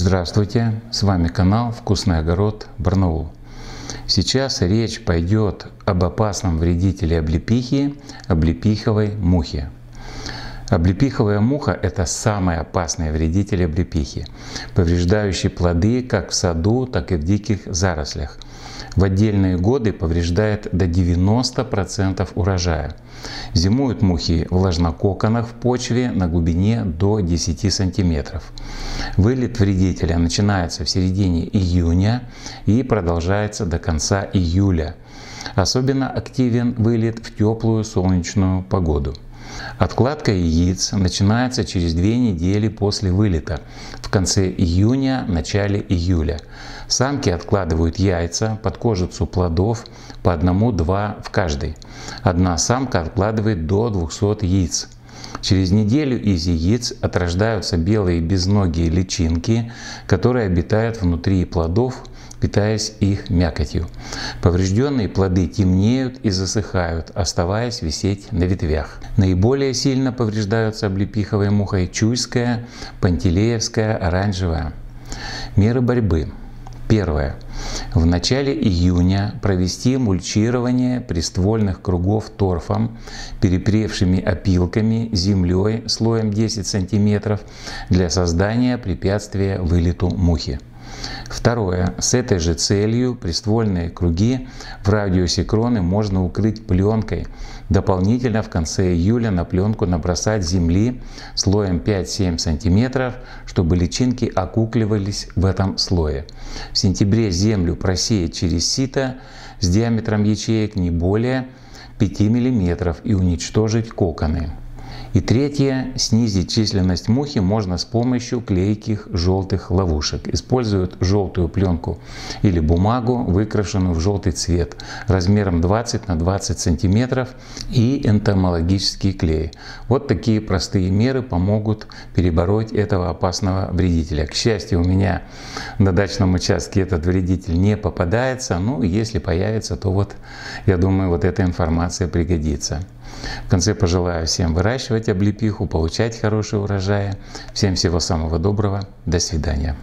Здравствуйте, с вами канал Вкусный огород Барнаул. Сейчас речь пойдет об опасном вредителе облепихи, облепиховой мухе. Облепиховая муха – это самый опасный вредитель облепихи, повреждающий плоды как в саду, так и в диких зарослях. В отдельные годы повреждает до 90% урожая. Зимуют мухи в ложнококонах в почве на глубине до 10 см. Вылет вредителя начинается в середине июня и продолжается до конца июля. Особенно активен вылет в теплую солнечную погоду. Откладка яиц начинается через две недели после вылета, в конце июня, начале июля. Самки откладывают яйца под кожицу плодов по одному-два в каждой. Одна самка откладывает до 200 яиц. Через неделю из яиц отрождаются белые безногие личинки, которые обитают внутри плодов питаясь их мякотью. Поврежденные плоды темнеют и засыхают, оставаясь висеть на ветвях. Наиболее сильно повреждаются облепиховой мухой чуйская, пантелеевская, оранжевая. Меры борьбы. Первое. В начале июня провести мульчирование приствольных кругов торфом, перепревшими опилками, землей слоем 10 см для создания препятствия вылету мухи. Второе. С этой же целью приствольные круги в радиусе кроны можно укрыть пленкой. Дополнительно в конце июля на пленку набросать земли слоем 5-7 см, чтобы личинки окукливались в этом слое. В сентябре землю просеять через сито с диаметром ячеек не более 5 мм и уничтожить коконы. И третье, снизить численность мухи можно с помощью клейких желтых ловушек. Используют желтую пленку или бумагу, выкрашенную в желтый цвет, размером 20 на 20 сантиметров и энтомологический клей. Вот такие простые меры помогут перебороть этого опасного вредителя. К счастью, у меня на дачном участке этот вредитель не попадается, ну если появится, то вот я думаю, вот эта информация пригодится. В конце пожелаю всем выращивать облепиху, получать хорошие урожаи. Всем всего самого доброго. До свидания.